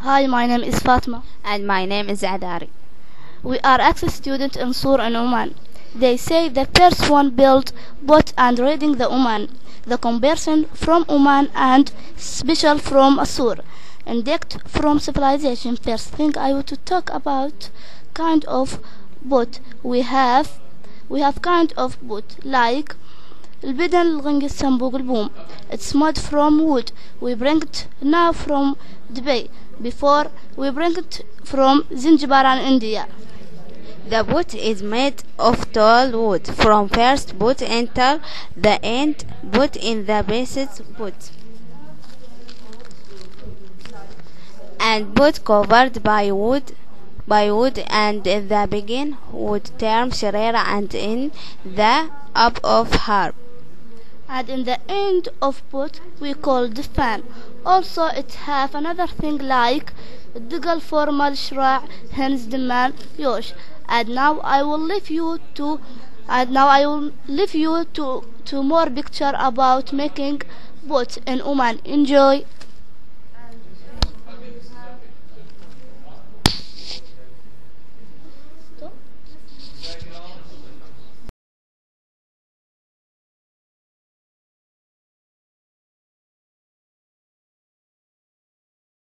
Hi, my name is Fatma. And my name is Adari. We are ex-students in Sur in Oman. They say the first one built boat and reading the Oman. The comparison from Oman and special from Asur. Indeed from civilization. First thing I want to talk about kind of boat we have. We have kind of boat like Albedal ring Sambogul boom. It's made from wood. We bring it now from Dubai. Before we bring it from Zinjibaran, India. The boot is made of tall wood from first boot until the end boot in the basic boot. And boot covered by wood by wood and in the begin wood term sherera and in the up of harp and in the end of boat we call the fan. Also it have another thing like digal formal shra' hence the man yosh. And now I will leave you to and now I will leave you to to more picture about making boat in Oman. Enjoy